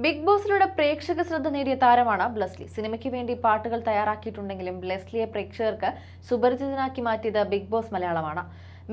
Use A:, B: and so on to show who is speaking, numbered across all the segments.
A: Big ബോസിലൂടെ പ്രേക്ഷക ശ്രദ്ധ നേടിയ താരമാണ് ബ്ലസ്ലി. സിനിമയ്ക്ക് വേണ്ടി പാട്ടുകൾ തയ്യാറാക്കിയിട്ടുണ്ടെങ്കിലും ബ്ലസ്ലിയെ പ്രേക്ഷകർക്ക് സുപരിചിതനാക്കി മാറ്റിയത് ബിഗ് ബോസ് മലയാളമാണ്.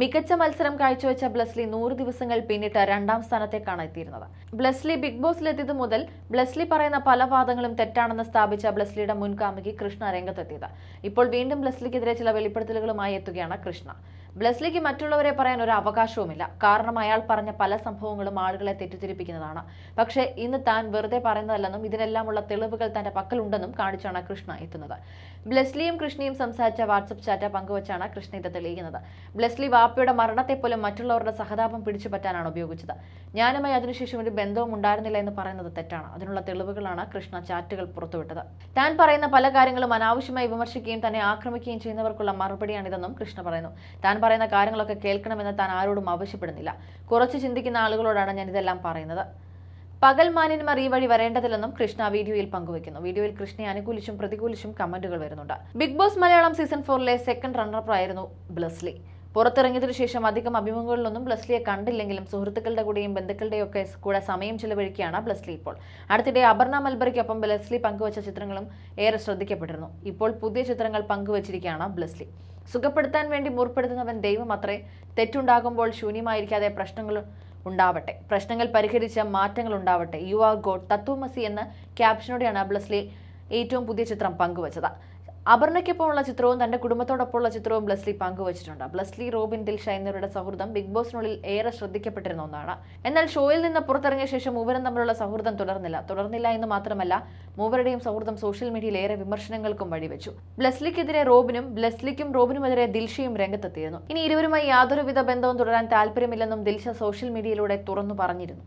A: മികച്ച മത്സരം കാഴ്ചവെച്ച ബ്ലസ്ലി നൂറ് ദിവസങ്ങൾ പിന്നിട്ട് രണ്ടാം സ്ഥാനത്തേക്കാണ് എത്തിയിരുന്നത്. ബ്ലസ്ലി ബിഗ് ബോസിലെത്തിയത് മുതൽ ബ്ലസ്ലി പറയുന്ന പല വാദങ്ങളും തെറ്റാണെന്ന് സ്ഥാപിച്ച ബ്ലസ്ലിയുടെ മുൻകാമുകി കൃഷ്ണ രംഗത്തെത്തിയത്. ഇപ്പോൾ വീണ്ടും ബ്ലസ്ലിക്കെതിരെ ചില വെളിപ്പെടുത്തലുകളുമായി എത്തുകയാണ് കൃഷ്ണ. ബ്ലസ്ലിക്ക് മറ്റുള്ളവരെ പറയാൻ ഒരു അവകാശവുമില്ല. കാരണം അയാൾ പറഞ്ഞ പല സംഭവങ്ങളും ആളുകളെ തെറ്റിദ്ധരിപ്പിക്കുന്നതാണ്. പക്ഷേ ഇന്ന് താൻ വെറുതെ പറയുന്നതല്ലെന്നും ഇതിനെല്ലാമുള്ള തെളിവുകൾ തന്റെ പക്കലുണ്ടെന്നും കാണിച്ചാണ് കൃഷ്ണ എത്തുന്നത്. ബ്ലെസ്ലിയും കൃഷ്ണയും സംസാരിച്ച വാട്സപ്പ് ചാറ്റ് പങ്കുവച്ചാണ് കൃഷ്ണ ഇത് തെളിയിക്കുന്നത്. ബ്ലെസ്ലി വാപ്പയുടെ മരണത്തെ പോലും മറ്റുള്ളവരുടെ സഹതാപം പിടിച്ചുപറ്റാനാണ് ഉപയോഗിച്ചത്. ഞാനുമായി അതിനുശേഷം ഒരു ബന്ധവും ഉണ്ടായിരുന്നില്ല എന്ന് പറയുന്നത് തെറ്റാണ്. അതിനുള്ള തെളിവുകളാണ് കൃഷ്ണ ചാറ്റുകൾ പുറത്തുവിട്ടത്. താൻ പറയുന്ന പല കാര്യങ്ങളും അനാവശ്യമായി വിമർശിക്കുകയും തന്നെ ആക്രമിക്കുകയും ചെയ്യുന്നവർക്കുള്ള മറുപടിയാണിതെന്നും കൃഷ്ണ പറയുന്നു. താൻ പറയുന്ന കാര്യങ്ങളൊക്കെ കേൾക്കണമെന്ന് താൻ ആരോടും ആവശ്യപ്പെടുന്നില്ല. കുറച്ച് ചിന്തിക്കുന്ന ആളുകളോടാണ് ഞാൻ ഇതെല്ലാം പറയുന്നത്. പകൽ മാന്യന്മാർ ഈ വഴി വരേണ്ടതില്ലെന്നും കൃഷ്ണ വീഡിയോയിൽ പങ്കുവയ്ക്കുന്നു. വീഡിയോയിൽ കൃഷ്ണയെ അനുകൂലിച്ചും പ്രതികൂലിച്ചും കമന്റുകൾ വരുന്നുണ്ട്. ബിഗ് ബോസ് മലയാളം സീസൺ ഫോറിലെ സെക്കൻഡ് റണ്ണറപ്പ് ആയിരുന്നു ബ്ലസ്ലി. പുറത്തിറങ്ങിയതിനു ശേഷം അധികം അഭിമുഖങ്ങളിലൊന്നും ബ്ലസ്ലിയെ കണ്ടില്ലെങ്കിലും സുഹൃത്തുക്കളുടെ കൂടെയും ബന്ധുക്കളുടെയും ഒക്കെ കൂടെ സമയം ചിലവഴിക്കുകയാണ് ബ്ലസ്ലി ഇപ്പോൾ. അടുത്തിടെ അപർണ മൽബറിക്കൊപ്പം ബ്ലസ്ലി പങ്കുവച്ച ചിത്രങ്ങളും ഏറെ ശ്രദ്ധിക്കപ്പെട്ടിരുന്നു. ഇപ്പോൾ പുതിയ ചിത്രങ്ങൾ പങ്കുവച്ചിരിക്കുകയാണ് ബ്ലസ്ലി. സുഖപ്പെടുത്താൻ വേണ്ടി മുറിപ്പെടുത്തുന്നവൻ ദൈവം അത്രേ. തെറ്റുണ്ടാകുമ്പോൾ ശൂന്യമായിരിക്കാതെ പ്രശ്നങ്ങൾ ഉണ്ടാവട്ടെ. പ്രശ്നങ്ങൾ പരിഹരിച്ച മാറ്റങ്ങൾ ഉണ്ടാവട്ടെ. യു ആർ ഗോഡ് തത്വമസി എന്ന ക്യാപ്ഷനോടെയാണ് ബ്ലസ്ലി ഏറ്റവും പുതിയ ചിത്രം പങ്കുവച്ചത്. അപർണയ്ക്കൊപ്പമുള്ള ചിത്രവും തന്റെ കുടുംബത്തോടൊപ്പമുള്ള ചിത്രവും ബ്ലസ്ലി പങ്കുവച്ചിട്ടുണ്ട്. ബ്ലസ്ലി റോബിൻ ദിൽഷ എന്നിവരുടെ സൗഹൃദം ബിഗ് ബോസിനുള്ളിൽ ഏറെ ശ്രദ്ധിക്കപ്പെട്ടിരുന്ന ഒന്നാണ്. എന്നാൽ ഷോയിൽ നിന്ന് പുറത്തിറങ്ങിയ ശേഷം മൂവരും തമ്മിലുള്ള സൗഹൃദം തുടർന്നില്ല. തുടർന്നില്ല എന്ന് മാത്രമല്ല മൂവരുടെയും സൗഹൃദം സോഷ്യൽ മീഡിയയിൽ ഏറെ വിമർശനങ്ങൾക്കും വഴിവെച്ചു. ബ്ലസ്ലിക്കെതിരെ റോബിനും ബ്ലസ്ലിക്കും റോബിനുമെതിരെ ദിൽഷയും രംഗത്തെത്തിയിരുന്നു. ഇനി ഇരുവരുമായി യാതൊരുവിധ ബന്ധവും തുടരാൻ താല്പര്യമില്ലെന്നും ദിൽഷ സോഷ്യൽ മീഡിയയിലൂടെ തുറന്നു പറഞ്ഞിരുന്നു.